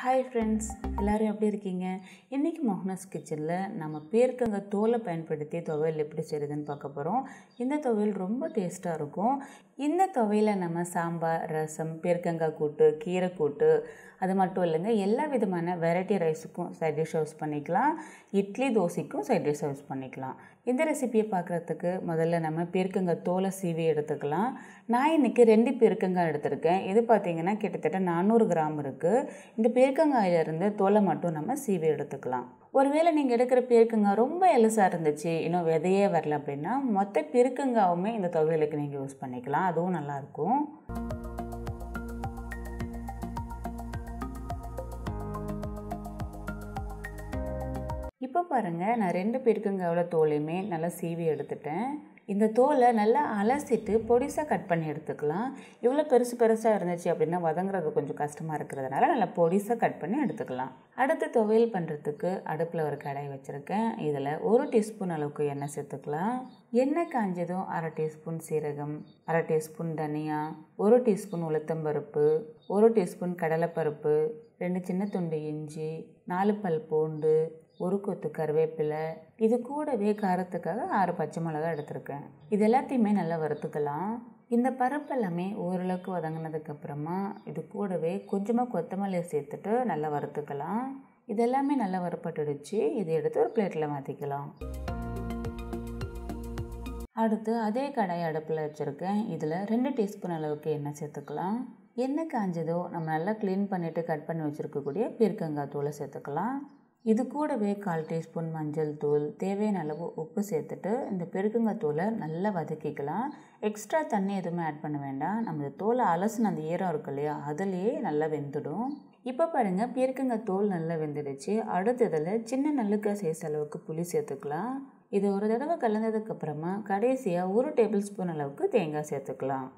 Hi friends எல்லோரும் எப்படி இருக்கீங்க? இன்றைக்கி மோகனஸ் கிச்சனில் நம்ம பேர்க்கங்க தோலை பயன்படுத்தி துவையல் எப்படி செய்கிறதுன்னு பார்க்க போகிறோம் இந்த துவையல் ரொம்ப டேஸ்ட்டாக இருக்கும். இந்த துவையில் நம்ம சாம்பார் ரசம் பேர்க்கங்காய் கூட்டு கீரை கூட்டு அது மட்டும் இல்லைங்க எல்லா விதமான வெரைட்டி ரைஸுக்கும் சைட் டிஷ் யூஸ் பண்ணிக்கலாம். இட்லி தோசைக்கும் சைட் டிஷ் யூஸ் பண்ணிக்கலாம். இந்த ரெசிபியை பார்க்குறதுக்கு முதல்ல நம்ம பெருக்கங்க தோலை சீவி எடுத்துக்கலாம். நான் இன்றைக்கி ரெண்டு பேர்க்கங்காய் எடுத்திருக்கேன். இது பார்த்திங்கன்னா கிட்டத்தட்ட நானூறு கிராம் இருக்குது இந்த பெருக்கங்காயிலிருந்து தோலை மட்டும் நம்ம சீவி எடுத்துக்கலாம். ஒருவேளை நீங்கள் எடுக்கிற பேருக்கங்காய் ரொம்ப எலுசாக இருந்துச்சு இன்னும் விதையே வரல அப்படின்னா மொத்த பெருக்கங்காவுமே இந்த துவையலுக்கு நீங்கள் யூஸ் பண்ணிக்கலாம். அதுவும் நல்லாயிருக்கும் இப்போ பாருங்கள் நான் ரெண்டு பெருக்கங்காவோட தோலையுமே நல்லா சீவி எடுத்துட்டேன். இந்த தோலை நல்லா அலசிட்டு பொடிசாக கட் பண்ணி எடுத்துக்கலாம். இவ்வளோ பெருசு பெருசாக இருந்துச்சு அப்படின்னா வதங்குறது கொஞ்சம் கஷ்டமாக இருக்கிறதுனால நல்லா பொடிசாக கட் பண்ணி எடுத்துக்கலாம். அடுத்து துவையல் பண்ணுறதுக்கு அடுப்பில் ஒரு கடாய் வச்சுருக்கேன். இதில் ஒரு டீஸ்பூன் அளவுக்கு எண்ணெய் சேர்த்துக்கலாம். எண்ணெய் காஞ்சதும் அரை டீஸ்பூன் சீரகம் அரை டீஸ்பூன் தனியா ஒரு டீஸ்பூன் உளுத்தம்பருப்பு ஒரு டீஸ்பூன் கடலைப்பருப்பு ரெண்டு சின்ன துண்டு இஞ்சி நாலு பல் பூண்டு ஒரு கொத்து கருவேப்பிலை இது கூடவே காரத்துக்காக ஆறு பச்சை மிளகா எடுத்திருக்கேன். இது எல்லாத்தையுமே நல்லா வறுத்துக்கலாம். இந்த பருப்பு எல்லாமே ஓரளவுக்கு வதங்கினதுக்கப்புறமா இது கூடவே கொஞ்சமாக கொத்தமல்லியை சேர்த்துட்டு நல்லா வறுத்துக்கலாம். இது எல்லாமே நல்லா வறுப்பட்டுடுச்சு இதை எடுத்து ஒரு பிளேட்டில் மாற்றிக்கலாம் அடுத்து அதே கடாய் அடுப்பில் வச்சுருக்கேன். இதில் ரெண்டு டீஸ்பூன் அளவுக்கு எண்ணெய் சேர்த்துக்கலாம். எண்ணெய் காஞ்சதோ நம்ம நல்லா க்ளீன் பண்ணிவிட்டு கட் பண்ணி வச்சுருக்கக்கூடிய பீர்க்கங்காய் தூளை சேர்த்துக்கலாம். இது கூடவே கால் டீஸ்பூன் மஞ்சள் தூள் தேவையான அளவு உப்பு சேர்த்துட்டு இந்த பெருக்குங்க தூளை நல்லா வதக்கிக்கலாம். எக்ஸ்ட்ரா தண்ணி எதுவுமே ஆட் பண்ண வேண்டாம். நம்ம தோலை அலசின அந்த ஈரம் இருக்கு இல்லையா அதுலேயே நல்லா வெந்துடும். இப்போ பாருங்கள் பெருக்கங்காய் தோல் நல்லா வெந்துடுச்சு. அடுத்த இதில் சின்ன நல்லுக்காய் சைஸ் அளவுக்கு புளி சேர்த்துக்கலாம். இது ஒரு தடவை கலந்ததுக்கப்புறமா கடைசியாக ஒரு டேபிள் ஸ்பூன் அளவுக்கு தேங்காய் சேர்த்துக்கலாம்.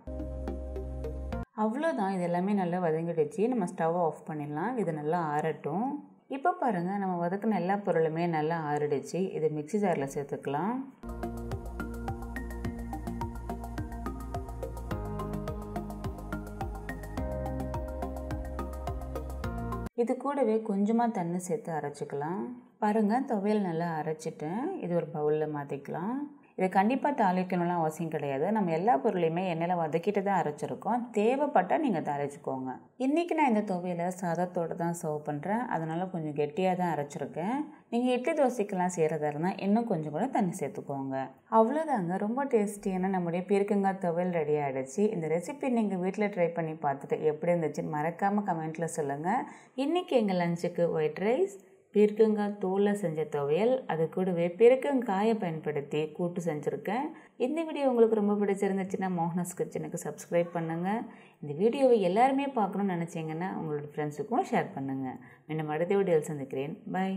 அவ்வளோதான் இது எல்லாமே நல்லா வதங்கிடுச்சு. நம்ம ஸ்டவ் ஆஃப் பண்ணிடலாம். இது நல்லா ஆறட்டும். இப்போ பாருங்கள் நம்ம வதக்கின எல்லா பொருளுமே நல்லா ஆறிடுச்சு. இது மிக்சி ஜாரில் சேர்த்துக்கலாம். இது கூடவே கொஞ்சமாக தண்ணி சேர்த்து அரைச்சிக்கலாம். பாருங்கள் துவையல் நல்லா அரைச்சிட்டேன் இது ஒரு பவுலில் மாற்றிக்கலாம் இதை கண்டிப்பாக தாளிக்கணும்லாம் அவசியம் கிடையாது. நம்ம எல்லா பொருளையுமே எண்ணெயில் வதக்கிட்டு தான் அரைச்சிருக்கோம். தேவைப்பட்டால் நீங்கள் தாளிச்சுக்கோங்க. இன்றைக்கி நான் இந்த துவையலை சாதத்தோடு தான் சர்வ் பண்ணுறேன் அதனால் கொஞ்சம் கெட்டியாக தான் அரைச்சிருக்கேன். நீங்கள் இட்லி தோசைக்கெல்லாம் செய்கிறதா இருந்தால் இன்னும் கொஞ்சம் கூட தண்ணி சேர்த்துக்கோங்க. அவ்வளோதாங்க ரொம்ப டேஸ்டியான நம்முடைய பீர்க்கங்காய் துவையல் ரெடி ஆகிடுச்சு இந்த ரெசிபி நீங்கள் வீட்டில் ட்ரை பண்ணி பார்த்துட்டு எப்படி இருந்துச்சுன்னு மறக்காமல் கமெண்ட்டில் சொல்லுங்கள் இன்றைக்கி எங்கள் லஞ்சுக்கு ஒயிட் ரைஸ் பீர்க்கங்காய் தோலை செஞ்ச துவையல் அது கூடவே பீர்க்கங்காயை பயன்படுத்தி கூட்டு செஞ்சுருக்கேன். இந்த வீடியோ உங்களுக்கு ரொம்ப பிடிச்சிருந்துச்சுன்னா மோகனஸ் கிச்சனுக்கு சப்ஸ்கிரைப் பண்ணுங்கள் இந்த வீடியோவை எல்லாருமே பார்க்கணும்னு நினச்சிங்கன்னா உங்களோட ஃப்ரெண்ட்ஸுக்கும் ஷேர் பண்ணுங்கள் மீண்டும் அடுத்த வீடியோவில் சந்திக்கிறேன். பாய்